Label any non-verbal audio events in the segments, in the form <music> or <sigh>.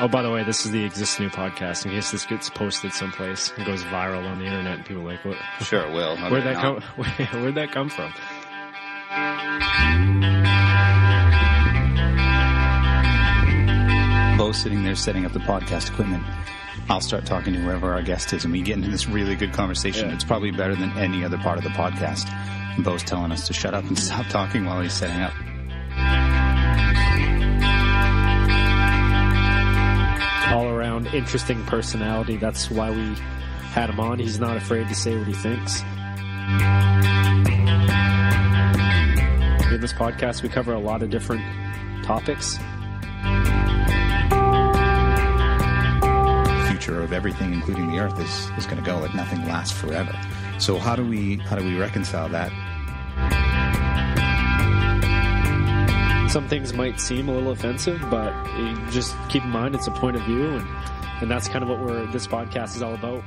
Oh, by the way, this is the Exist Anew podcast. In case this gets posted someplace and goes viral on the internet, and people are like, what? Sure, it will. Where'd that not? come? <laughs> Where'd that come from? Bo's sitting there setting up the podcast equipment. I'll start talking to whoever our guest is, and we get into this really good conversation. Yeah. It's probably better than any other part of the podcast. And Bo's telling us to shut up and <laughs> stop talking while he's setting up. Interesting personality. That's why we had him on. He's not afraid to say what he thinks. In this podcast, we cover a lot of different topics. The future of everything, including the Earth, is, is going to go. Like nothing lasts forever. So how do we how do we reconcile that? Some things might seem a little offensive, but just keep in mind it's a point of view, and, and that's kind of what we're this podcast is all about.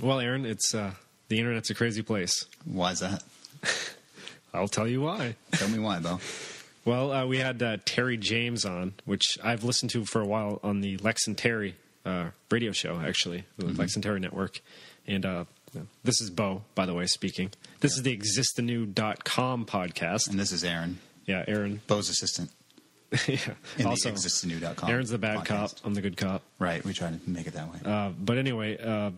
Well, Aaron, it's uh, the internet's a crazy place. Why is that? <laughs> I'll tell you why. Tell me why, though. <laughs> Well, uh, we had uh, Terry Jaymes on, which I've listened to for a while on the Lex and Terry uh, radio show, actually, the Lex and Terry network. And uh, this is Bo, by the way, speaking. This is the existanew.com podcast. And this is Aaron, Yeah, Aaron. Bo's assistant <laughs> yeah. in Also, the existanew.com. Aaron's the bad podcast. cop. I'm the good cop. Right, we try to make it that way. Uh, but anyway, uh,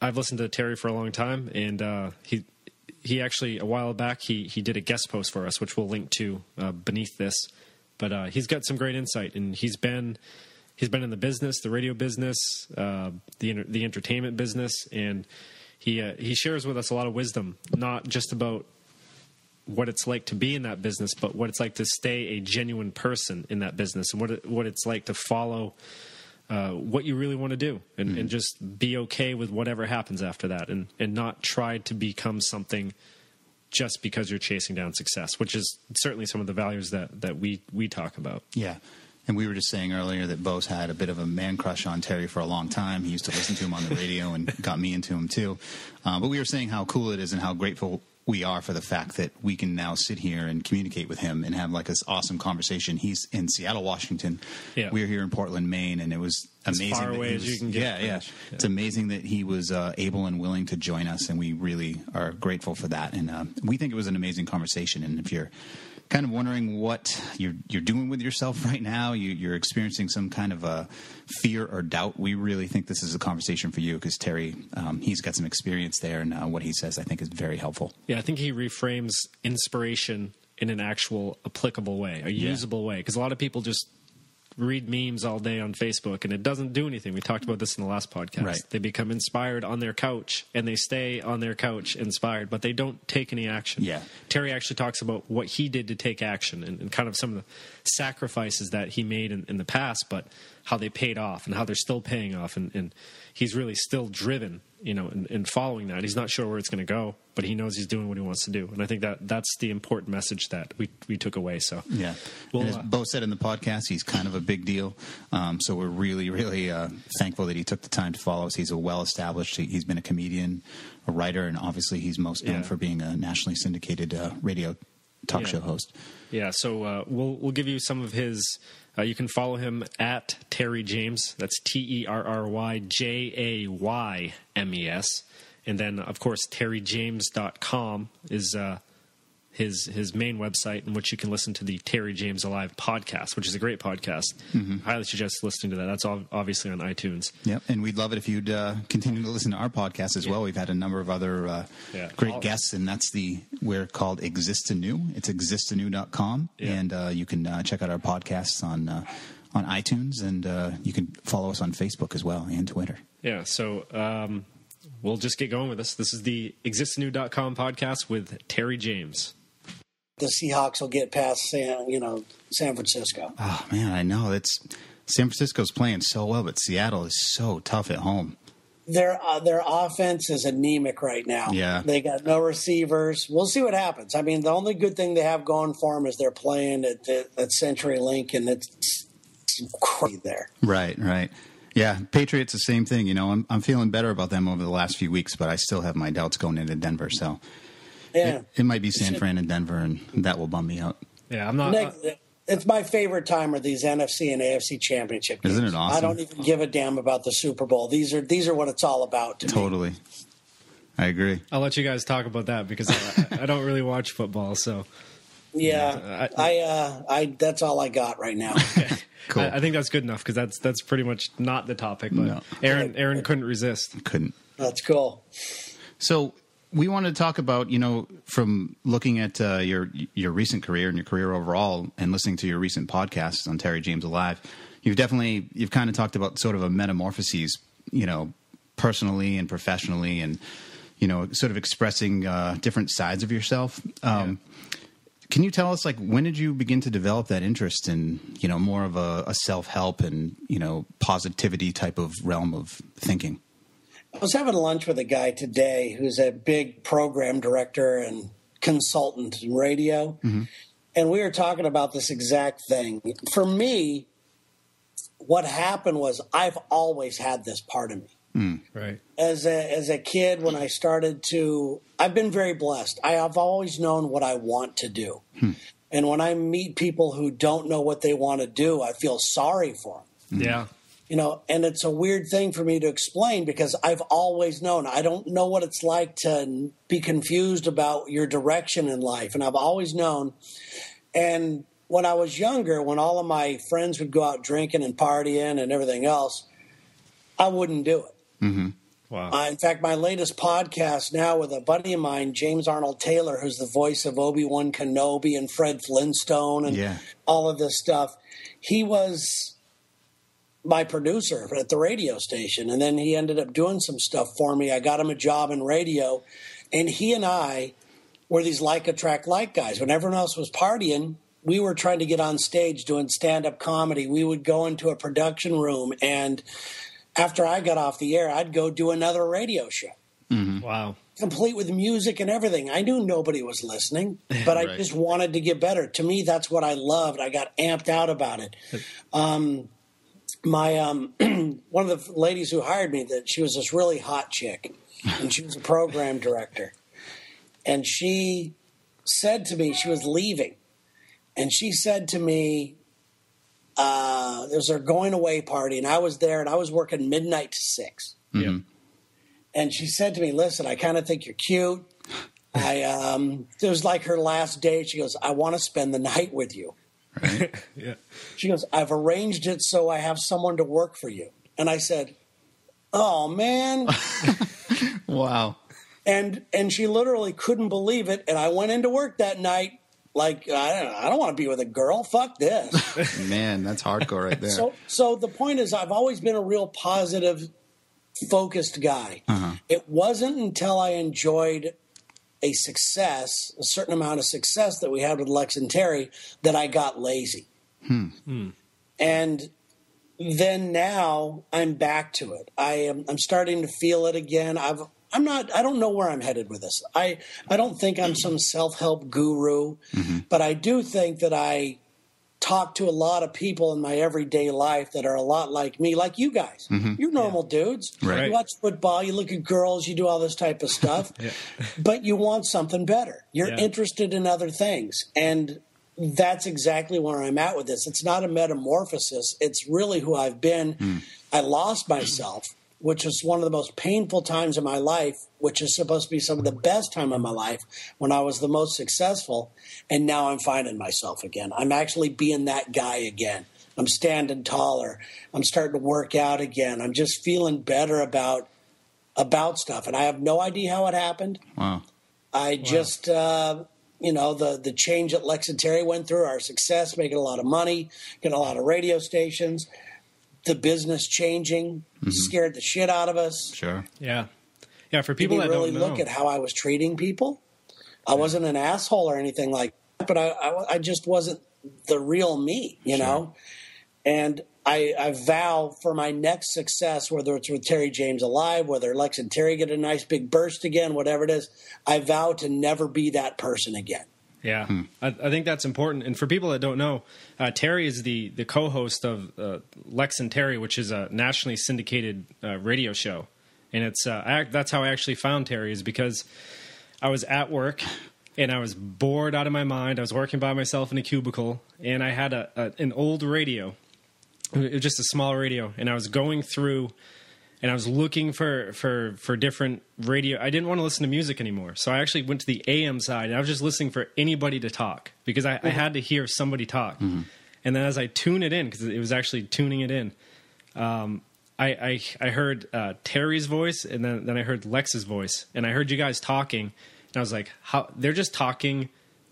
I've listened to Terry for a long time, and uh, he he actually a while back he he did a guest post for us, which we'll link to uh, beneath this. But uh, he's got some great insight, and he's been he's been in the business, the radio business, uh, the the entertainment business, and he uh, he shares with us a lot of wisdom, not just about what it's like to be in that business, but what it's like to stay a genuine person in that business, and what it, what it's like to follow uh, what you really want to do, and, and just be okay with whatever happens after that, and and not try to become something just because you're chasing down success, which is certainly some of the values that that we we talk about. Yeah. And we were just saying earlier that Bo's had a bit of a man crush on Terry for a long time. He used to listen to him on the radio and got me into him too. Uh, but we were saying how cool it is and how grateful we are for the fact that we can now sit here and communicate with him and have like this awesome conversation. He's in Seattle, Washington. Yeah. We're here in Portland, Maine, and it was As amazing. far that away he as was- you can get Yeah, yeah. Yeah. It's amazing that he was uh, able and willing to join us, and we really are grateful for that. And uh, we think it was an amazing conversation. And if you're kind of wondering what you're you're doing with yourself <laughs> right now, you, you're experiencing some kind of a fear or doubt, we really think this is a conversation for you because Terry, um, he's got some experience there, and uh, what he says, I think, is very helpful. Yeah, I think he reframes inspiration in an actual applicable way, a usable way. Because a lot of people just read memes all day on Facebook and it doesn't do anything. We talked about this in the last podcast. Right. They become inspired on their couch and they stay on their couch inspired, but they don't take any action. Yeah. Terry actually talks about what he did to take action and, and kind of some of the sacrifices that he made in, in the past, but how they paid off and how they're still paying off. And, and he's really still driven, you know, in, in following that. He's not sure where it's going to go, but he knows he's doing what he wants to do. And I think that that's the important message that we, we took away. So Yeah. Well, and as uh, Bo said in the podcast, he's kind of a big deal. Um, so we're really, really uh, thankful that he took the time to follow us. He's a well established, he, he's been a comedian, a writer, and obviously he's most known Yeah. for being a nationally syndicated uh, radio talk Yeah. show host. Yeah, so uh, we'll we'll give you some of his. Uh, you can follow him at Terry Jaymes. That's T E R R Y J A Y M E S, and then of course TerryJaymes.com is uh, his his main website in which you can listen to the Terry Jaymes Alive podcast, which is a great podcast. Highly suggest listening to that. That's ob- obviously on iTunes. Yep, and we'd love it if you'd uh, continue to listen to our podcast as well. We've had a number of other uh, Yeah. great All- guests, and that's the we're called Exist Anew. It's existanew.com, Yeah. and uh, you can uh, check out our podcasts on uh, on iTunes, and uh, you can follow us on Facebook as well and Twitter. Yeah, so um, we'll just get going with this. This is the existanew.com podcast with Terry Jaymes. The Seahawks will get past San, you know, San Francisco. Oh man, I know it's San Francisco's playing so well, but Seattle is so tough at home. Their uh, their offense is anemic right now. Yeah. they got no receivers. We'll see what happens. I mean, the only good thing they have going for them is they're playing at at Century Link, and it's, it's crazy there. Right, right. Yeah, Patriots the same thing. You know, I'm I'm feeling better about them over the last few weeks, but I still have my doubts going into Denver. So Yeah, it, it might be San Fran and Denver, and that will bum me out. Yeah, I'm not. Nick, uh, it's my favorite time are these NFC and AFC championship games. Isn't it awesome? I don't even give a damn about the Super Bowl. These are these are what it's all about to me. Totally. I agree. I'll let you guys talk about that because I, I don't really watch football. So Yeah, I- I, uh, I that's all I got right now. <laughs> Cool. I, I think that's good enough because that's that's pretty much not the topic. But No. Aaron Aaron couldn't resist. Couldn't. that's cool. So we want to talk about you know from looking at uh, your your recent career and your career overall, and listening to your recent podcasts on Terry Jaymes Alive. You've definitely you've kind of talked about sort of a metamorphoses, you know, personally and professionally, and you know, sort of expressing uh, different sides of yourself. Um, Can you tell us, like, when did you begin to develop that interest in, you know, more of a, a self help and you know positivity type of realm of thinking? I was having lunch with a guy today who's a big program director and consultant in radio. Mm-hmm. And we were talking about this exact thing. For me, what happened was I've always had this part of me. Mm. Right. As a, as a kid, when I started to, I've been very blessed. I have always known what I want to do. Hmm. And when I meet people who don't know what they want to do, I feel sorry for them Yeah. You know and it's a weird thing for me to explain because i've always known i don't know what it's like to be confused about your direction in life and i've always known and when i was younger when all of my friends would go out drinking and partying and everything else i wouldn't do it Wow. uh, in fact, my latest podcast now with a buddy of mine, James Arnold Taylor, who's the voice of Obi Wan Kenobi and Fred Flintstone and Yeah. all of this stuff, he was my producer at the radio station. And then he ended up doing some stuff for me. I got him a job in radio. And he and I were these like attract like guys. When everyone else was partying, we were trying to get on stage doing stand up comedy. We would go into a production room and after I got off the air, I'd go do another radio show, wow. complete with music and everything. I knew nobody was listening, <laughs> but I just wanted to get better. To me, that's what I loved. I got amped out about it. Um, my um, <clears throat> one of the ladies who hired me, that she was this really hot chick, and she was a program director, and she said to me, she was leaving, and she said to me, uh, there was a going away party, and I was there, and I was working midnight to six. Yep. And she said to me, "Listen, I kind of think you're cute. I um, it was like her last day. She goes, I want to spend the night with you. <laughs> Yeah. She goes, I've arranged it so I have someone to work for you. And I said, Oh man. <laughs> Wow. and and she literally couldn't believe it. And I went into work that night like I don't, I don't want to be with a girl. Fuck this. <laughs> Man, that's hardcore right there. So, so the point is, I've always been a real positive, focused guy. Uh-huh. It wasn't until I enjoyed a success, a certain amount of success that we had with Lex and Terry, that I got lazy. Hmm. Hmm. And then now I'm back to it. I am I'm starting to feel it again. I've I'm not I don't know where I'm headed with this. I I don't think I'm some self-help guru, mm-hmm. but I do think that I talk to a lot of people in my everyday life that are a lot like me, like you guys. Mm-hmm. You're normal dudes. Right. You watch football, you look at girls, you do all this type of stuff, <laughs> but you want something better. You're Yeah. interested in other things. And that's exactly where I'm at with this. It's not a metamorphosis, it's really who I've been. Mm. I lost myself, which was one of the most painful times of my life, which is supposed to be some of the best time of my life when I was the most successful. And now I'm finding myself again. I'm actually being that guy again. I'm standing taller. I'm starting to work out again. I'm just feeling better about about stuff. And I have no idea how it happened. wow. I just, uh, you know, the the change that Lex and Terry went through, our success, making a lot of money, getting a lot of radio stations, the business changing, mm-hmm. scared the shit out of us. Sure. Yeah. Yeah. For people you that really don't know, look at how I was treating people? I wasn't an asshole or anything like that, but I, I, I just wasn't the real me, you know? And I, I vow for my next success, whether it's with Terry Jaymes alive, whether Lex and Terry get a nice big burst again, whatever it is, I vow to never be that person again. Yeah, I, I think that's important. And for people that don't know, uh, Terry is the the co-host of uh, Lex and Terry, which is a nationally syndicated uh, radio show. And it's uh, I, that's how I actually found Terry is because I was at work and I was bored out of my mind. I was working by myself in a cubicle, and I had a, a an old radio. It was just a small radio, and I was going through, and I was looking for for for different radio. I didn't want to listen to music anymore, so I actually went to the AM side, and I was just listening for anybody to talk because I, I had to hear somebody talk. And then as I tune it in, because it was actually tuning it in, um, I, I I heard uh, Terry's voice, and then then I heard Lex's voice, and I heard you guys talking, and I was like, how they're just talking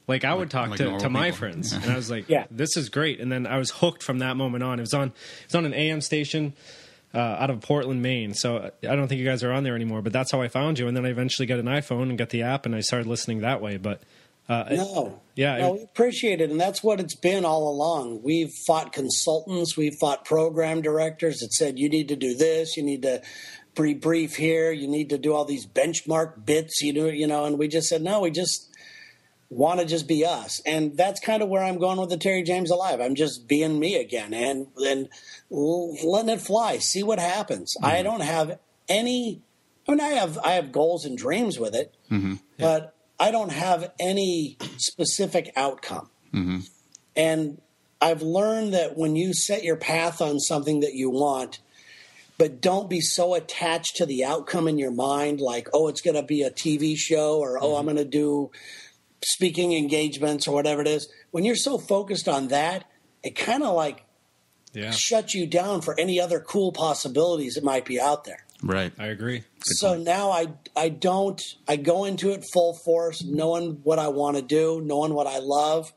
like I would talk like to, to my people. friends, <laughs> and I was like, Yeah. this is great. And then I was hooked from that moment on. It was on it was on an AM station uh, out of Portland, Maine. So I don't think you guys are on there anymore, but that's how I found you. And then I eventually got an iPhone and got the app, and I started listening that way. But uh, it- No. Yeah, No, it- we appreciate it. And that's what it's been all along. We've fought consultants, we've fought program directors that said, you need to do this, you need to pre brief here, you need to do all these benchmark bits, you know, you know, and we just said, no, we just want to just be us. And that's kind of where I'm going with the Terry Jaymes Alive. I'm just being me again and then letting it fly, see what happens. I mm-hmm. don't have any I mean I have I have goals and dreams with it, mm-hmm. but I don't have any specific outcome. Mm-hmm. And I've learned that when you set your path on something that you want, but don't be so attached to the outcome in your mind, like, oh, it's going to be a TV show or, oh, I'm going to do speaking engagements or whatever it is. When you're so focused on that, it kind of like yeah, shuts you down for any other cool possibilities that might be out there. Right. I agree. so now I I don't I go into it full force, knowing what I want to do, knowing what I love,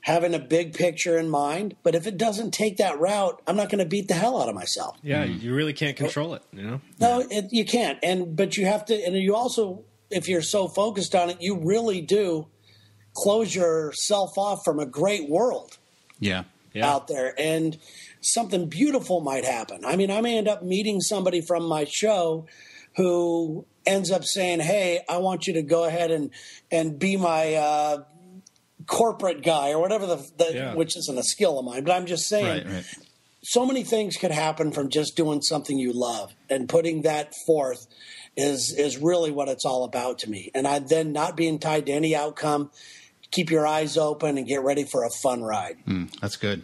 having a big picture in mind. But if it doesn't take that route, I'm not going to beat the hell out of myself. Yeah, mm-hmm. you really can't control it. You know. No, it, you can't. And but you have to, and you also, if you're so focused on it, you really do close yourself off from a great world Yeah. Yeah. out there and something beautiful might happen. I mean, I may end up meeting somebody from my show who ends up saying, "Hey, I want you to go ahead and and be my uh, corporate guy or whatever the, the Yeah. which isn't a skill of mine, but I'm just saying Right. Right. so many things could happen from just doing something you love and putting that forth is is really what it's all about to me. And I then not being tied to any outcome, keep your eyes open and get ready for a fun ride. That's good.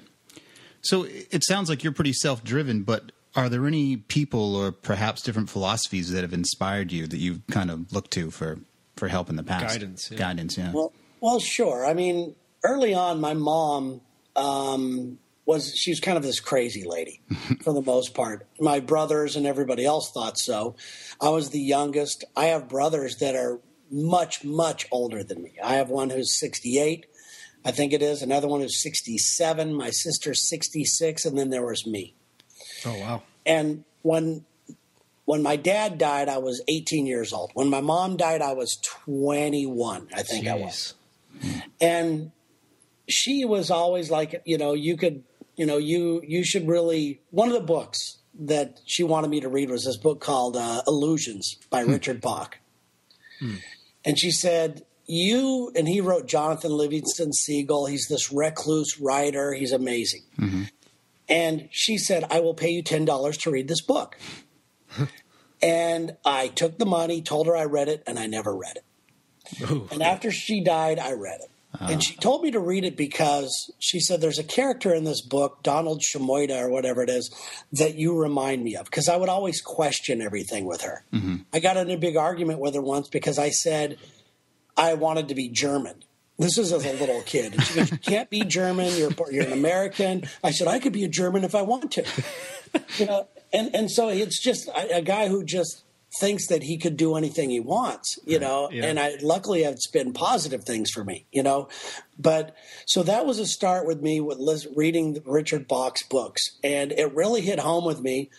So it sounds like you're pretty self driven, but are there any people or perhaps different philosophies that have inspired you that you've kind of looked to for, for help in the past? Guidance, yeah. Guidance, yeah. Well, well, sure. I mean, early on, my mom um, was she was kind of this crazy lady <laughs> for the most part. My brothers and everybody else thought so. I was the youngest. I have brothers that are much much older than me. I have one who's sixty eight. I think it is another one is 67. My sister's 66, and then there was me. Oh wow. And when when my dad died, I was 18 years old. When my mom died, I was 21. I think I was and she was always like you know you could you know you you should really one of the books that she wanted me to read was this book called uh, illusions by richard bach and she said you and he wrote jonathan livingston seagull he's this recluse writer he's amazing mm-hmm. and she said i will pay you $10 to read this book <laughs> and i took the money told her i read it and i never read it Ooh. and after she died, I read it. Uh-huh. And she told me to read it because she said there's a character in this book, Donald Shimoda or whatever it is, that you remind me of. Because I would always question everything with her. Mm-hmm. I got in a big argument with her once because I said I wanted to be German. This is as a little kid. And she goes, You can't be German. You're, you're an American. I said, I could be a German if I want to. You know, and, and so it's just a, a guy who just thinks that he could do anything he wants, you know, yeah. and I luckily it's been positive things for me, you know. But so that was a start with me with reading Richard Bach's books, and it really hit home with me.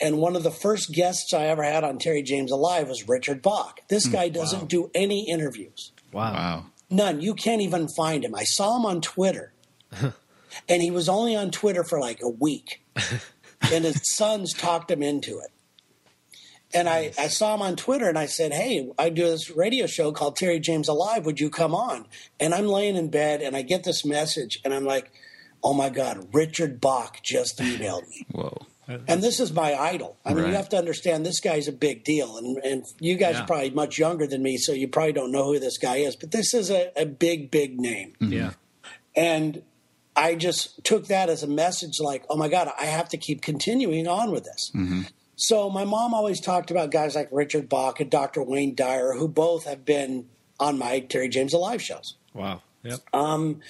And one of the first guests I ever had on Terry Jaymes Alive was Richard Bach. This hmm. guy doesn't do any interviews. Wow. wow. None. You can't even find him. I saw him on Twitter, <laughs> and he was only on Twitter for like a week. <laughs> and his sons talked him into it. And I, I saw him on Twitter and I said, Hey, I do this radio show called Terry Jaymes Alive. Would you come on? And I'm laying in bed and I get this message and I'm like, Oh my God, Richard Bach just emailed me. Whoa. And this is my idol. I mean, Right. you have to understand this guy's a big deal. And, and you guys Yeah. are probably much younger than me, so you probably don't know who this guy is. But this is a, a big, big name. Mm-hmm. Yeah. And I just took that as a message like, oh my God, I have to keep continuing on with this. Mm-hmm. So my mom always talked about guys like Richard Bach and Dr. Wayne Dyer, who both have been on my Terry Jaymes Alive shows. Wow. Yep. Um,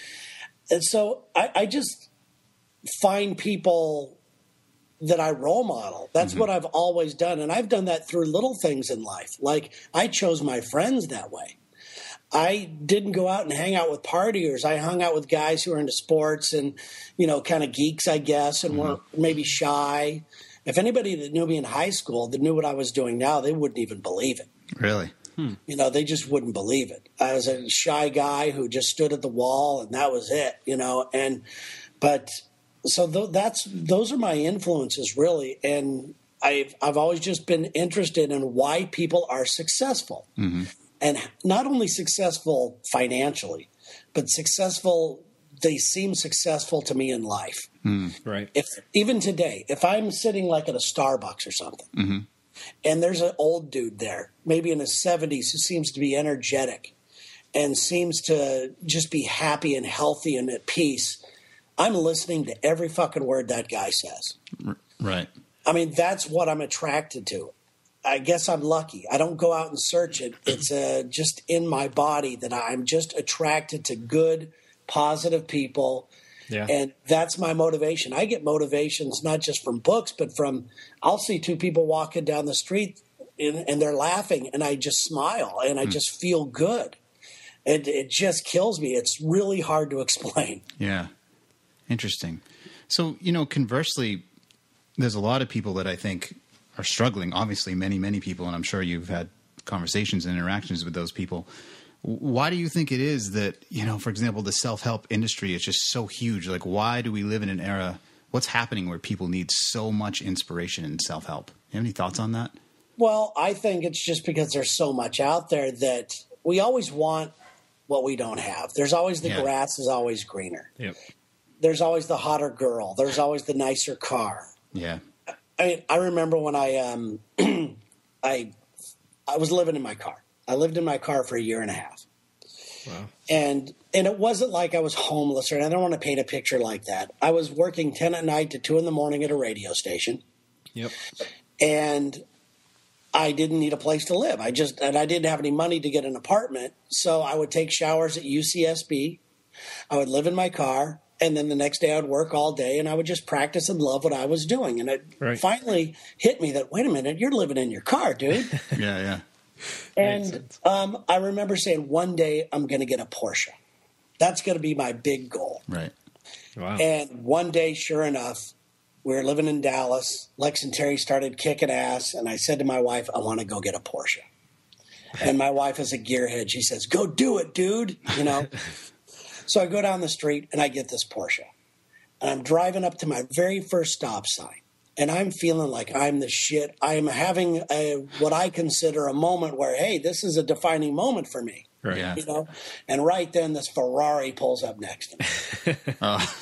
and so I, I just find people that I role model. That's mm-hmm. what I've always done. And I've done that through little things in life. Like I chose my friends that way. I didn't go out and hang out with partiers. I hung out with guys who were into sports and, you know, kind of geeks, I guess, and were mm-hmm. maybe shy. If anybody that knew me in high school that knew what I was doing now, they wouldn't even believe it. Really? Hmm. You know, they just wouldn't believe it. I was a shy guy who just stood at the wall and that was it, you know, and but so th- that's those are my influences really and I've I've always just been interested in why people are successful. Mm-hmm. And not only successful financially, but successful they seem successful to me in life mm. Right. if even today, if I'm sitting like at a Starbucks or something, mm-hmm. and there's an old dude there, maybe in his 70s, who seems to be energetic and seems to just be happy and healthy and at peace, I'm listening to every fucking word that guy says. Right. I mean, that's what I'm attracted to. I guess I'm lucky. I don't go out and search it. It's uh, just in my body that I'm just attracted to good, positive people. Yeah. And that's my motivation. I get motivations not just from books, but from I'll see two people walking down the street and, and they're laughing, and I just smile and I just feel good. And it just kills me. It's really hard to <laughs> explain. Yeah. Interesting. So, you know, conversely, there's a lot of people that I think are struggling. Obviously, many, many people, and I'm sure you've had conversations and interactions with those people. Why do you think it is that, you know, for example, the self help industry is just so huge? Like, why do we live in an era? What's happening where people need so much inspiration and self help? You have any thoughts on that? Well, I think it's just because there's so much out there that we always want what we don't have. There's always the Yeah. grass is always greener. Yep. There's always the hotter girl. There's always the nicer car. Yeah. I mean, I remember when I um, <clears throat> I I was living in my car. I lived in my car for a year and a half, Wow. and and it wasn't like I was homeless or. I don't want to paint a picture like that. I was working ten at night to two in the morning at a radio station, Yep. and I didn't need a place to live. I just and I didn't have any money to get an apartment, so I would take showers at UCSB. I would live in my car, and then the next day I'd work all day, and I would just practice and love what I was doing. And it Right. finally hit me that wait a minute, you're living in your car, dude. <laughs> Yeah. Yeah. and um, I remember saying one day I'm going to get a Porsche. That's going to be my big goal. Right. Wow. And one day, sure enough, we were living in Dallas. Lex and Terry started kicking ass, and I said to my wife, I want to go get a Porsche. And my wife is a gearhead. She says, Go do it, dude. You know? <laughs> so I go down the street and I get this Porsche. And I'm driving up to my very first stop sign. And I'm feeling like I'm the shit. I am having a, what I consider a moment where, hey, this is a defining moment for me. right. Yeah. You know? And right then, this Ferrari pulls up next to me. <laughs> Oh,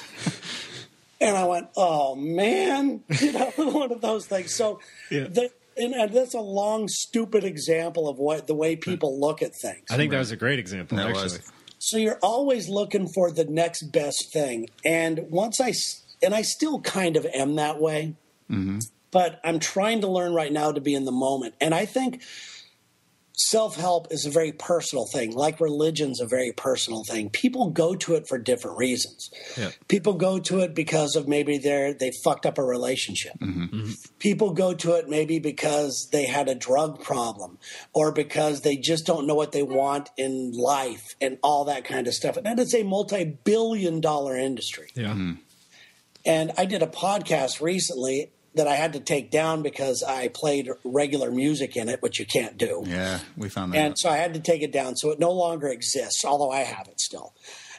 And I went, oh man, <laughs> you know, <laughs> one of those things. So, Yeah. the, and, and that's a long, stupid example of what the way people look at things. I think that was a great example. That actually. was. So you're always looking for the next best thing. And once I, and I still kind of am that way, mm-hmm. but I'm trying to learn right now to be in the moment. And I think self help is a very personal thing, like religion's a very personal thing. People go to it for different reasons. Yeah. People go to it because of maybe they're they fucked up a relationship. Mm-hmm. Mm-hmm. People go to it maybe because they had a drug problem or because they just don't know what they want in life and all that kind of stuff. And it's a multi-billion dollar industry. Yeah. Mm-hmm. And I did a podcast recently that I had to take down because I played regular music in it, which you can't do. Yeah. We found that. And out. so I had to take it down. So it no longer exists, although I have it still.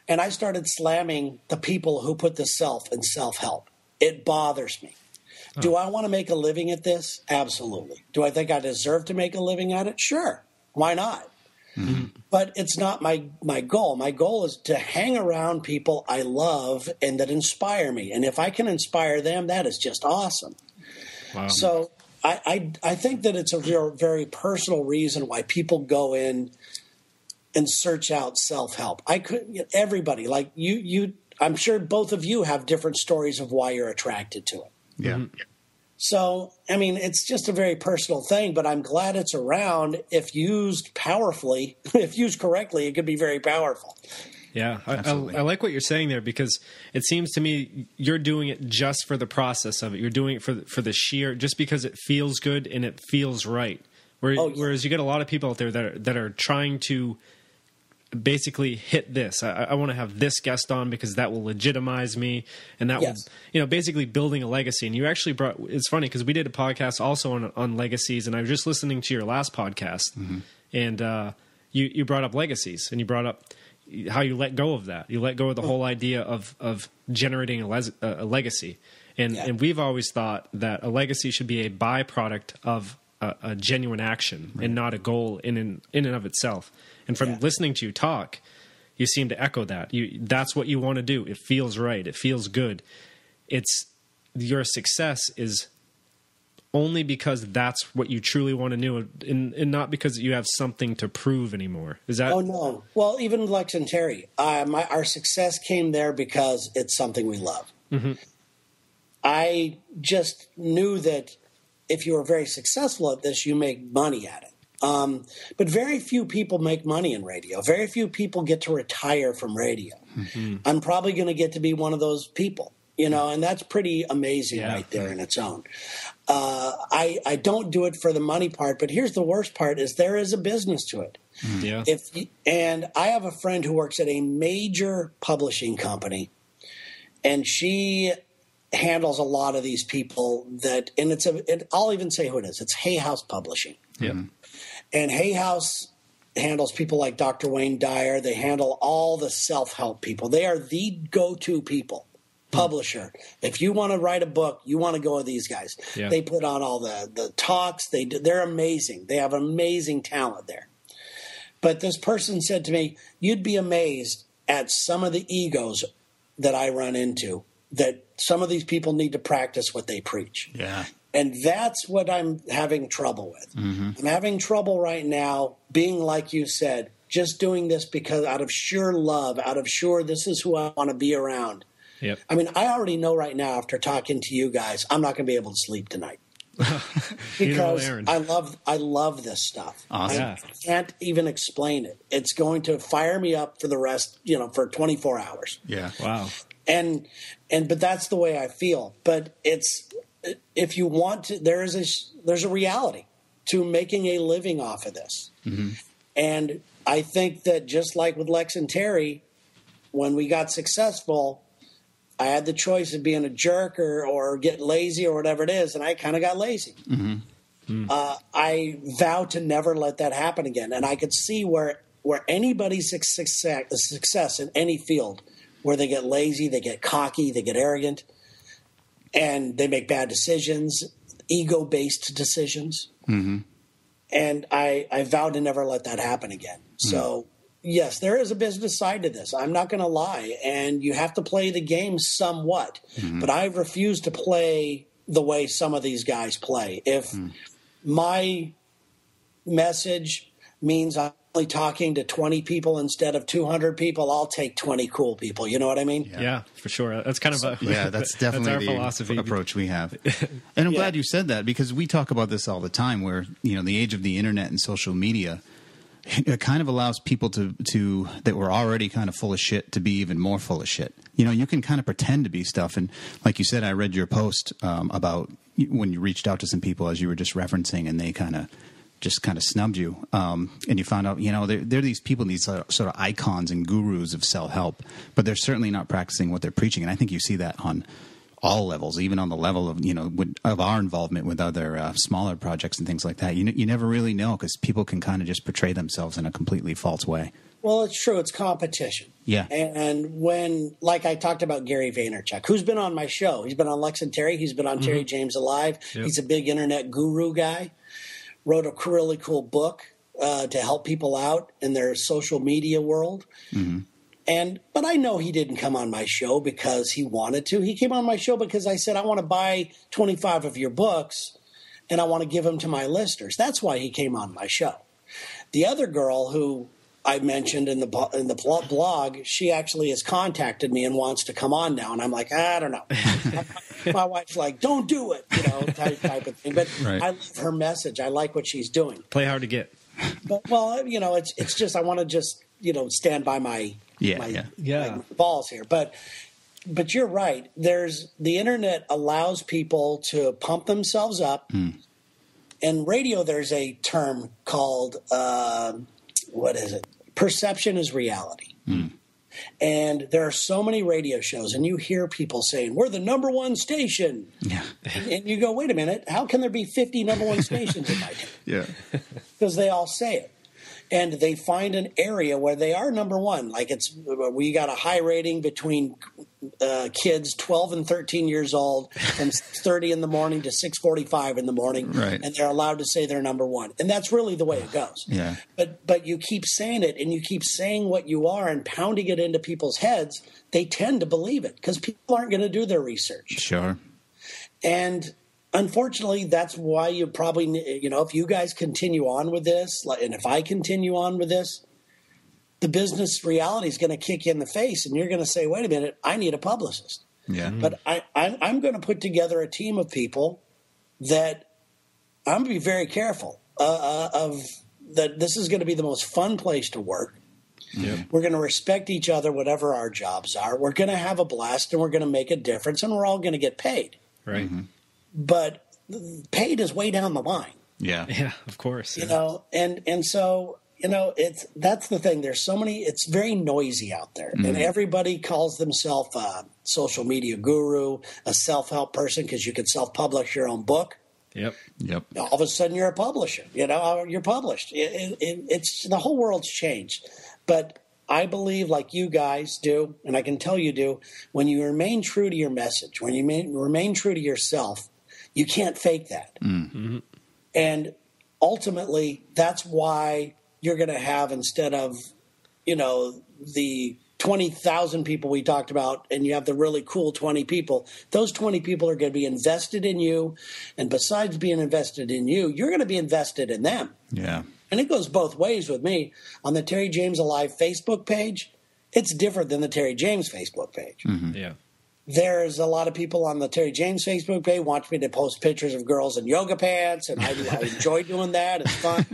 And I started slamming the people who put the self in self help. It bothers me. Do I want to make a living at this? Absolutely. Do I think I deserve to make a living at it? Sure. Why not? But it's not my my goal. My goal is to hang around people I love and that inspire me. And if I can inspire them, that is just awesome. Wow. So I, I, I think that it's a very, very personal reason why people go in and search out self help. I could everybody like you you. I'm sure both of you have different stories of why you're attracted to it. Yeah. Mm-hmm. So, I mean, it's just a very personal thing, but I'm glad it's around. If used powerfully, <laughs> if used correctly, it could be very powerful. Yeah, I, I, I, like what you're saying there because it seems to me you're doing it just for the process of it. You're doing it for for the sheer, just because it feels good and it feels right. Whereas, oh, yeah. whereas you get a lot of people out there that are, that are trying to basically hit this. I, I want to have this guest on because that will legitimize me, and that yes. will, you know, basically building a legacy. And you actually brought. It's funny because we did a podcast also on on legacies, and I was just listening to your last podcast, mm-hmm. and uh, you you brought up legacies, and you brought up how you let go of that. You let go of the mm. whole idea of of generating a, a legacy, and yeah. and we've always thought that a legacy should be a byproduct of a, a genuine action right. and not a goal in, in in and of itself. And from yeah. listening to you talk, you seem to echo that. You that's what you want to do. It feels right. It feels good. It's your success is only because that's what you truly want to do and, and, not because you have something to prove anymore. Is that? Oh no. Well, even Lex and Terry, uh, my, our success came there because it's something we love. Mm-hmm. I just knew that if you were very successful at this, you make money at it. Um, but very few people make money in radio. Very few people get to retire from radio. Mm-hmm. I'm probably going to get to be one of those people, you know, and that's pretty amazing yeah, right there right. in its own. Uh, I I don't do it for the money part, but here's the worst part: is there is a business to it. Mm-hmm. Yeah. If and I have a friend who works at a major publishing company, and she handles a lot of these people that, and it's a. It, I'll even say who it is. It's Hay House Publishing. Yeah. And Hay House handles people like Dr. Wayne Dyer. They handle all the self help people. They are the go to people. Hmm. Publisher. If you want to write a book, you want to go with these guys. Yeah. They put on all the the talks. They they're amazing. They have amazing talent there. But this person said to me, "You'd be amazed at some of the egos that I run into. That some of these people need to practice what they preach." Yeah. And that's what I'm having trouble with. Mm-hmm. I'm having trouble right now being like you said, just doing this because out of sheer love, out of sure this is who I want to be around. Yep. I mean, I already know right now after talking to you guys, I'm not going to be able to sleep tonight. <laughs> because I love I love this stuff. Awesome. I can't even explain it. It's going to fire me up for the rest, you know, for 24 hours. Yeah. Wow. And and but that's the way I feel. But it's if you want to, there is a there's a reality to making a living off of this, mm-hmm. and I think that just like with Lex and Terry, when we got successful, I had the choice of being a jerk or or get lazy or whatever it is, and I kind of got lazy. Mm-hmm. Mm. Uh, I vow to never let that happen again, and I could see where where anybody's success, success in any field, where they get lazy, they get cocky, they get arrogant and they make bad decisions, ego based decisions. Mm-hmm. And I, I vow to never let that happen again. Mm-hmm. So, yes, there is a business side to this. I'm not going to lie. And you have to play the game somewhat. Mm-hmm. But I refuse to play the way some of these guys play. If mm. my message means I talking to 20 people instead of 200 people, I'll take 20 cool people. You know what I mean? Yeah, yeah for sure. That's kind of a yeah. <laughs> That's definitely that's the philosophy approach we have. <laughs> And I'm yeah. glad you said that because we talk about this all the time. Where you know the age of the internet and social media. It kind of allows people to to that were already kind of full of shit to be even more full of shit. You know, you can kind of pretend to be stuff, and like you said, I read your post um, about when you reached out to some people as you were just referencing, and they kind of just kind of snubbed you. Um, and you found out, you know, they're, they're these people, these sort of icons and gurus of self help, but they're certainly not practicing what they're preaching. And I think you see that on all levels, even on the level of you know of our involvement with other uh, smaller projects and things like that. You you never really know because people can kind of just portray themselves in a completely false way. Well, it's true. It's competition. Yeah. And when, like I talked about Gary Vaynerchuk, who's been on my show, he's been on Lex and Terry, he's been on mm-hmm. Terry Jaymes Alive. Yep. He's a big internet guru guy wrote a really cool book uh, to help people out in their social media world. Mm-hmm. And but I know he didn't come on my show because he wanted to. He came on my show because I said I want to buy 25 of your books and I want to give them to my listeners. That's why he came on my show. The other girl who I mentioned in the in the blog, she actually has contacted me and wants to come on now, and I'm like, I don't know. <laughs> My wife's like, "Don't do it," you know, type, type of thing. But right. I love her message. I like what she's doing. Play hard to get. But well, you know, it's it's just I want to just you know stand by my yeah my, yeah, yeah. My balls here, but. But you're right. There's the internet allows people to pump themselves up. Mm. In radio, there's a term called uh, what is it? Perception is reality. Mm. And there are so many radio shows, and you hear people saying, We're the number one station. Yeah. and, you go, Wait a minute, how can there be 50 number one stations in my town? Yeah. <laughs> Because they all say it and they find an area where they are number one. Like it's we got a high rating between uh, kids 12 and 13 years old from <laughs> 30 in the morning to 6:45 in the morning, right. and they're allowed to say they're number one. And that's really the way it goes. Yeah. But but you keep saying it, and you keep saying what you are, and pounding it into people's heads. They tend to believe it because people aren't going to do their research. Sure. And unfortunately, that's why you probably, you know, if you guys continue on with this, and if I continue on with this, the business reality is going to kick you in the face, and you're going to say, "Wait a minute, I need a publicist." Yeah. But I, I'm, I'm going to put together a team of people that I'm going to be very careful uh, uh, of that. This is going to be the most fun place to work. Yep. We're going to respect each other, whatever our jobs are. We're going to have a blast, and we're going to make a difference, and we're all going to get paid. Right. Mm-hmm but paid is way down the line. Yeah, yeah, of course. You yeah. know, and and so you know, it's that's the thing. There's so many. It's very noisy out there, mm. and everybody calls themselves a social media guru, a self help person because you can self publish your own book. Yep. Yep. All of a sudden, you're a publisher. You know, you're published. It, it, it's the whole world's changed, but I believe, like you guys do, and I can tell you do, when you remain true to your message, when you remain true to yourself, you can't fake that. Mm-hmm. And ultimately, that's why you're going to have, instead of, you know, the 20,000 people we talked about, and you have the really cool 20 people, those 20 people are going to be invested in you. And besides being invested in you, you're going to be invested in them. Yeah. And it goes both ways with me. On the Terry Jaymes Alive Facebook page, it's different than the Terry Jaymes Facebook page. Mm-hmm. Yeah. There's a lot of people on the Terry Jaymes Facebook page want me to post pictures of girls in yoga pants, and I, I <laughs> enjoy doing that. It's fun.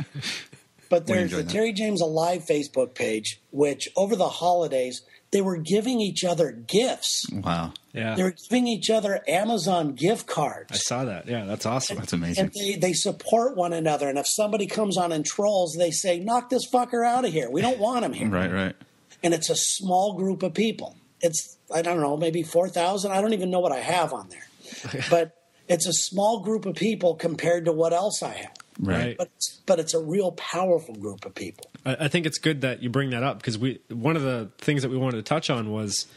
But there's the that. Terry Jaymes Alive Facebook page, which over the holidays they were giving each other gifts. Wow. Yeah. They were giving each other Amazon gift cards. I saw that. Yeah, that's awesome. That's amazing. And they, they support one another. And if somebody comes on and trolls, they say, knock this fucker out of here. We don't want him here. right, right. And it's a small group of people. It's I don't know, maybe 4,000. I don't even know what I have on there. but it's a small group of people compared to what else I have. Right. But it's, but it's a real powerful group of people. I, I think it's good that you bring that up because we one of the things that we wanted to touch on was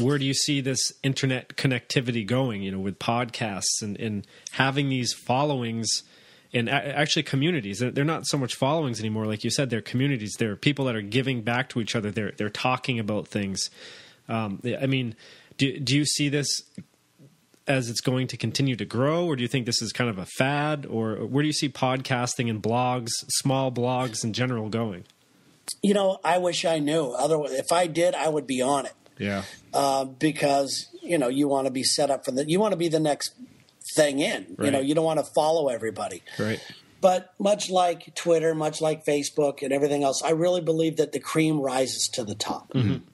where do you see this internet connectivity going? You know, with podcasts and, and having these followings and actually communities. They're not so much followings anymore, like you said. They're communities. They're people that are giving back to each other. They're they're talking about things. Um, I mean, do do you see this as it's going to continue to grow, or do you think this is kind of a fad, or where do you see podcasting and blogs, small blogs in general, going? You know, I wish I knew. Otherwise, if I did, I would be on it. Yeah. Uh, because you know you want to be set up for the you want to be the next thing in. Right. You know, you don't want to follow everybody. Right. But much like Twitter, much like Facebook and everything else, I really believe that the cream rises to the top. Mm-hmm.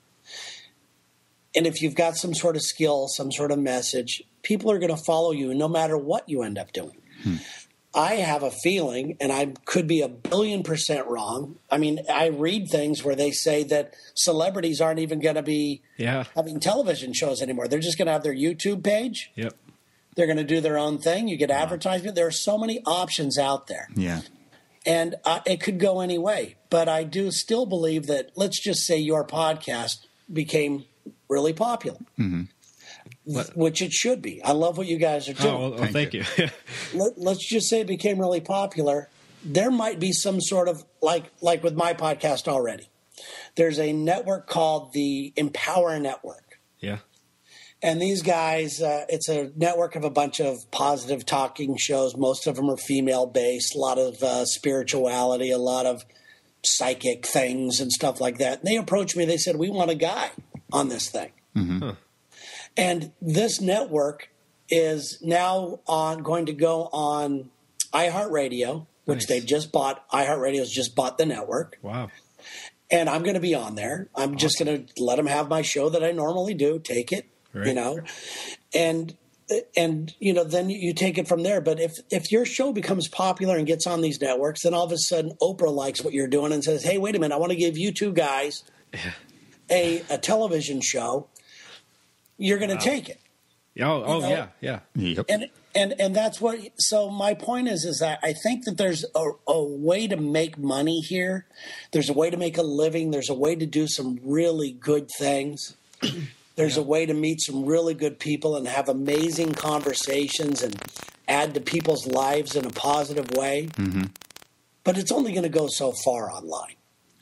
And if you've got some sort of skill, some sort of message, people are going to follow you no matter what you end up doing. Hmm. I have a feeling, and I could be a billion percent wrong. I mean, I read things where they say that celebrities aren't even going to be yeah. having television shows anymore. They're just going to have their YouTube page. Yep. They're going to do their own thing. You get wow. advertisement. There are so many options out there. Yeah. And uh, it could go any way. But I do still believe that, let's just say your podcast became really popular. Mm-hmm. Which it should be. I love what you guys are doing. Oh, well, thank, thank, you. you. <laughs> Let, us just say it became really popular. There might be some sort of like like with my podcast already. there's a network called the Empower Network. Yeah. And these guys, uh, it's a network of a bunch of positive talking shows. Most of them are female based, a lot of uh, spirituality, a lot of psychic things and stuff like that. And they approached me, they said, We want a guy on this thing. Mm-hmm. Huh. And this network is now on going to go on iHeartRadio, which Nice. they just bought. iHeartRadio's just bought the network. Wow. And I'm going to be on there. I'm just going to let them have my show that I normally do, take it, you know. And and you know then you take it from there but if if your show becomes popular and gets on these networks then all of a sudden oprah likes what you're doing and says hey wait a minute i want to give you two guys a a television show you're going to take it. Oh, oh know- yeah, yeah. Yep. and and and that's what so my point is is that i think that there's a, a way to make money here. There's a way to make a living. There's a way to do some really good things. <clears throat> There's a way to meet some really good people and have amazing conversations and add to people's lives in a positive way. Mm-hmm. But it's only going to go so far online.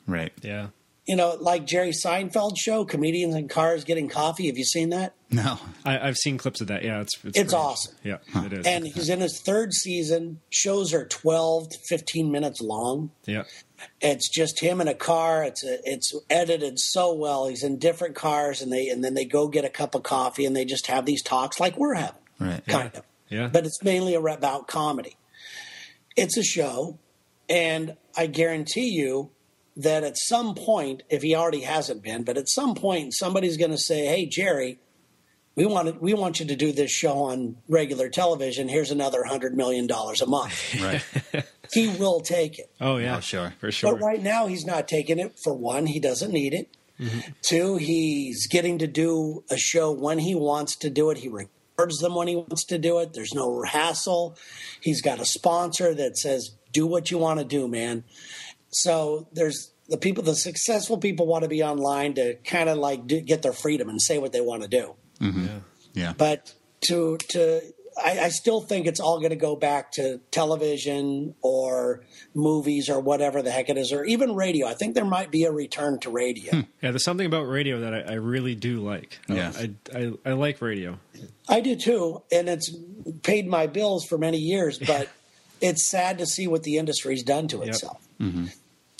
Right. Yeah. You know like jerry seinfeld show comedians in cars getting coffee. Have you seen that? No. I, I've seen clips of that. Yeah, it's it's, It's awesome. Yeah, it is. and he's in his third season. Shows are 12 to 15 minutes long. Yeah, it's just him in a car. It's a, it's edited so well. He's in different cars and they and then they go get a cup of coffee and they just have these talks like we're having. Right. kind of. Yeah. but it's mainly about comedy. It's a show and i guarantee you that at some point if he already hasn't been but at some point somebody's going to say hey jerry we want to, we want you to do this show on regular television here's another 100 million dollars a month <laughs> Right. <laughs> he will take it oh yeah, Oh, sure. for sure. but right now, he's not taking it. For one, he doesn't need it. Mm-hmm. Two, he's getting to do a show when he wants to do it. He records them when he wants to do it. There's no hassle. He's got a sponsor that says, do what you want to do, man. So there's the people, the successful people want to be online to kind of like do, get their freedom and say what they want to do. Mm-hmm. Yeah. Yeah. But to to I, I still think it's all going to go back to television or movies or whatever the heck it is, or even radio. I think there might be a return to radio. Hmm. Yeah, there's something about radio that I, I really do like. Oh, yeah. I, I I like radio. I do too, and it's paid my bills for many years. But <laughs> it's sad to see what the industry's done to itself, mm-hmm.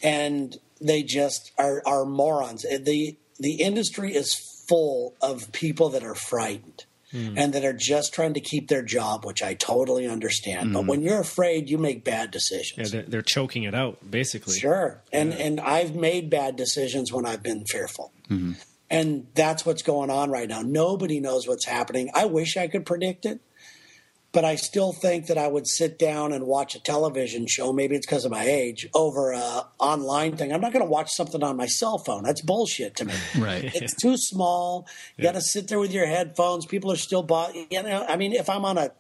And they just are are morons. the The industry is full of people that are frightened. Hmm. And that are just trying to keep their job, which I totally understand. But hmm. when you're afraid, you make bad decisions. Yeah, they're, they're choking it out basically. Sure. And and I've made bad decisions when I've been fearful. Hmm. And that's what's going on right now. Nobody knows what's happening. I wish I could predict it, but I still think that I would sit down and watch a television show. Maybe it's because of my age over a online thing. I'm not going to watch something on my cell phone. That's bullshit to me. <laughs> Right. It's too small. You got to sit there with your headphones. People are still bought. You know, I mean, if I'm on a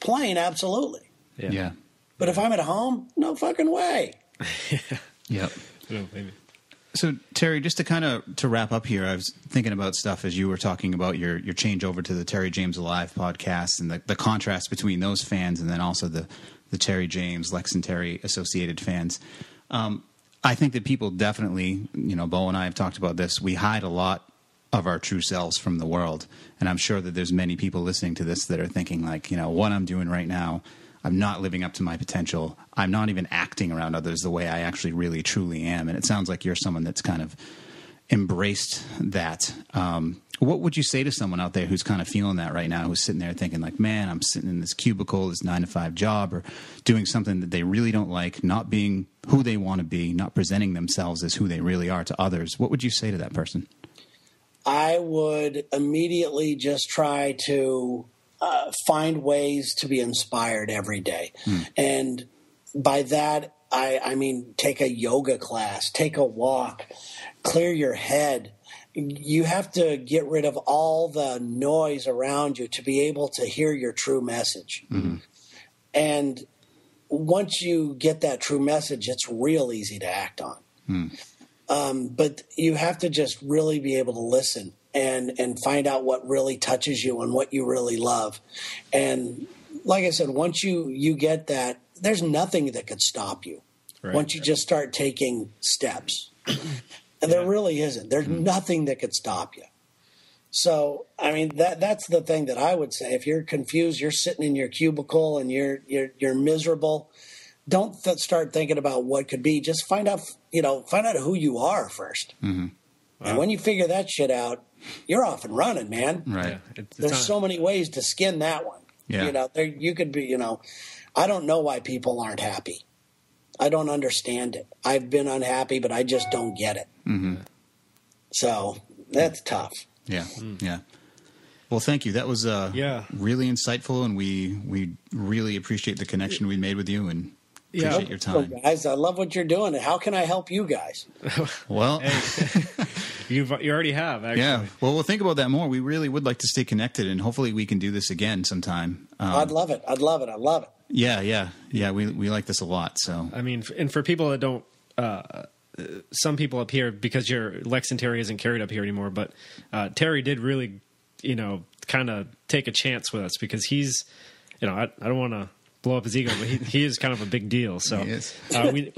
plane, absolutely. Yeah. Yeah. But if I'm at home, no fucking way. <laughs> Yep. Oh, maybe. So Terry, just to kind of to wrap up here, I was thinking about stuff as you were talking about your your change over to the Terry Jaymes Alive podcast and the, the contrast between those fans and then also the the Terry Jaymes Lex and Terry associated fans. Um, I think that people definitely, you know, Bo and I have talked about this. We hide a lot of our true selves from the world, and I'm sure that there's many people listening to this that are thinking like, you know, what I'm doing right now. I'm not living up to my potential. I'm not even acting around others the way I actually really truly am. And it sounds like you're someone that's kind of embraced that. Um, what would you say to someone out there who's kind of feeling that right now, who's sitting there thinking like, man, I'm sitting in this cubicle, this nine to five job, or doing something that they really don't like, not being who they want to be, not presenting themselves as who they really are to others. What would you say to that person? I would immediately just try to uh, find ways to be inspired every day. Hmm. And by that, I, I mean, take a yoga class, take a walk, clear your head. You have to get rid of all the noise around you to be able to hear your true message. Mm-hmm. And once you get that true message, it's real easy to act on hmm. Um, but you have to just really be able to listen and and find out what really touches you and what you really love and like i said once you you get that there's nothing that could stop you Right. once you just start taking steps <clears throat> And there really isn't. There's nothing that could stop you. So, I mean, that that's the thing that I would say. If you're confused, you're sitting in your cubicle and you're you're you're miserable. Don't th- start thinking about what could be. Just find out, you know, find out who you are 1st And when you figure that shit out, you're off and running, man. Right. Yeah, it's There's not- so many ways to skin that one. Yeah. You know, there you could be, you know, I don't know why people aren't happy. I don't understand it. I've been unhappy, but I just don't get it. Mm-hmm. So that's tough. Yeah, yeah. Well, thank you. That was uh, Yeah. really insightful, and we we really appreciate the connection we made with you, and Yeah. appreciate your So, time. guys, I love what you're doing. How can I help you guys? <laughs> Well, <laughs> You've you already have actually. yeah. Well, we'll think about that more. We really would like to stay connected, and hopefully, we can do this again sometime. Um, I'd love it. I'd love it. I love it. yeah, yeah, yeah. We we like this a lot. So I mean, and for people that don't, uh, uh, some people up here because your Lex and Terry isn't carried up here anymore, but uh, Terry did really, you know, kind of take a chance with us because he's, you know, I, I don't want to blow up his ego, but he, he is kind of a big deal. So He is. uh, we,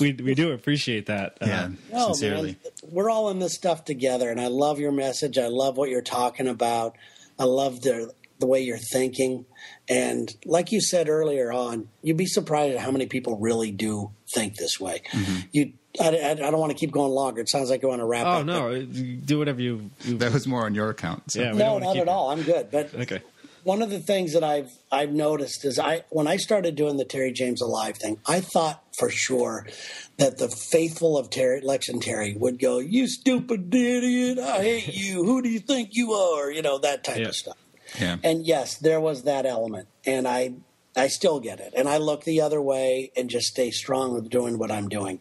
we <laughs> we do appreciate that. Uh, yeah, No, sincerely. man, we're all in this stuff together, and I love your message. I love what you're talking about. I love the the way you're thinking, and like you said earlier on, you'd be surprised at how many people really do think this way. Mm-hmm. You, I, I, I don't want to keep going longer. It sounds like you want to wrap Oh up. no, you do whatever you. you That was more on your account. So. Yeah, no, not at it. all. I'm good, but Okay. One of the things that I've I've noticed is I when I started doing the Terry Jaymes Alive thing, I thought for sure that the faithful of Terry Lex and Terry would go, "You stupid idiot! I hate <laughs> you. Who do you think you are?" You know that type Yeah. of stuff. Yeah. And yes, there was that element, and I I still get it, and I look the other way and just stay strong with doing what I'm doing.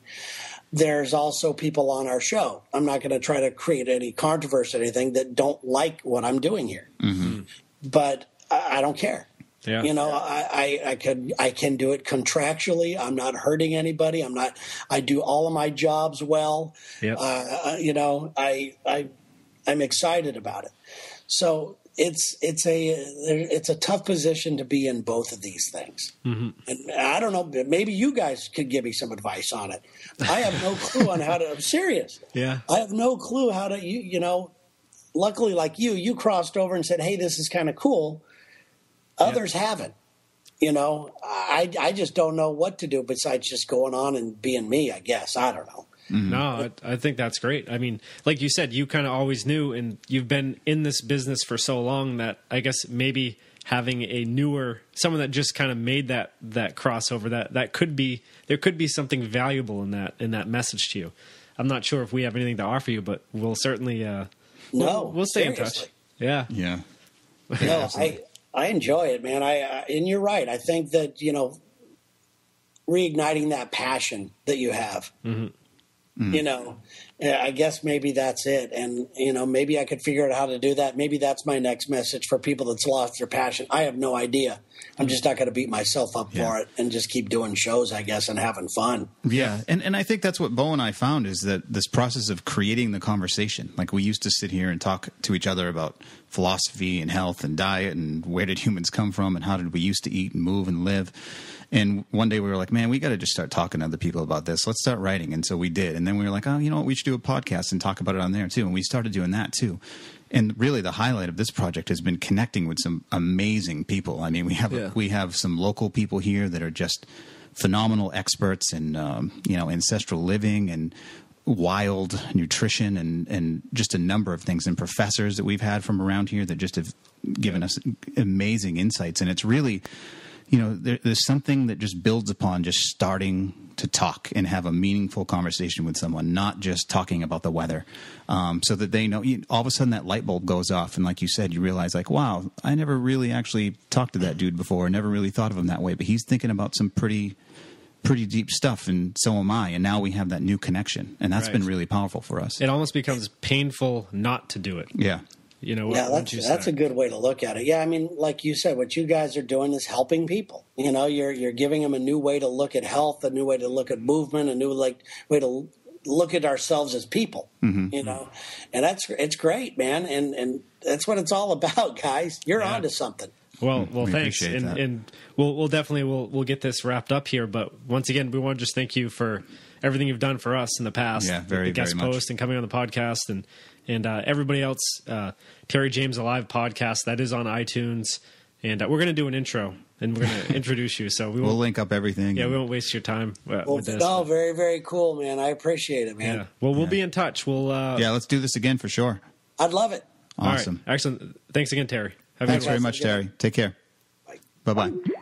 There's also people on our show. I'm not going to try to create any controversy or anything that don't like what I'm doing here, mm-hmm. Mm-hmm. But I, I don't care. Yeah. You know, I, I, I could I can do it contractually. I'm not hurting anybody. I'm not. I do all of my jobs well. Yep. Uh, you know, I I I'm excited about it. So it's it's a it's a tough position to be in both of these things. And I don't know. Maybe you guys could give me some advice on it. I have no clue on how to. I'm serious. Yeah. I have no clue how to. You you know. Luckily, like you, you crossed over and said, "Hey, this is kind of cool." Others haven't. You know, I I just don't know what to do besides just going on and being me. I guess I don't know. No, I, I think that's great. I mean, like you said, you kind of always knew, and you've been in this business for so long that I guess maybe having a newer someone that just kind of made that that crossover that that could be there could be something valuable in that in that message to you. I'm not sure if we have anything to offer you, but we'll certainly uh, No, we'll, we'll stay in touch. Yeah, Yeah. <laughs> no, I I enjoy it, man. I, I and you're right. I think that you know, reigniting that passion that you have. Mm-hmm. Mm. You know, I guess maybe that's it. And you know, maybe I could figure out how to do that. Maybe that's my next message for people that's lost their passion. I have no idea. I'm just not going to beat myself up Yeah. for it and just keep doing shows, I guess, and having fun. Yeah, and and I think that's what Bo and I found is that this process of creating the conversation. Like we used to sit here and talk to each other about philosophy and health and diet and where did humans come from and how did we used to eat and move and live. And one day we were like, man, we got to just start talking to other people about this. Let's start writing. And so we did. And then we were like, oh, you know what? We should do a podcast and talk about it on there too. And we started doing that too. And really, the highlight of this project has been connecting with some amazing people. I mean, we have Yeah. we have some local people here that are just phenomenal experts in um, you know ancestral living and wild nutrition and and just a number of things and professors that we've had from around here that just have given us amazing insights and it's really you know there, there's something that just builds upon just starting to talk and have a meaningful conversation with someone not just talking about the weather um, so that they know you, all of a sudden that light bulb goes off and like you said you realize like wow i never really actually talked to that dude before never really thought of him that way but he's thinking about some pretty pretty deep stuff and so am i and now we have that new connection and that's Right. been really powerful for us it almost becomes painful not to do it. yeah You know, Yeah, that's you that's a good way to look at it. Yeah, I mean, like you said, what you guys are doing is helping people. You know, you're you're giving them a new way to look at health, a new way to look at movement, a new like way to look at ourselves as people. Mm-hmm. You know, and that's it's great, man, and and that's what it's all <laughs> about, guys. You're Yeah. onto something. Well, well, We thanks, and that. and we'll we'll definitely we'll we'll get this wrapped up here. But once again, we want to just thank you for everything you've done for us in the past. Yeah, very, the guest very much. post and coming on the podcast, and and uh, everybody else. Uh, Terry Jaymes Alive podcast that is on iTunes, and uh, we're going to do an intro and we're going <laughs> to introduce you. So we We'll link up everything. yeah, and- we won't waste your time uh, Well, with this. no, very, very cool, man. I appreciate it, man. yeah. Well, we'll be in touch. We'll. Uh, yeah, let's do this again for sure. I'd love it. all right. Awesome. Excellent. Thanks again, Terry. Have Thanks very guys. much, Terry. Take care. Bye. Bye bye.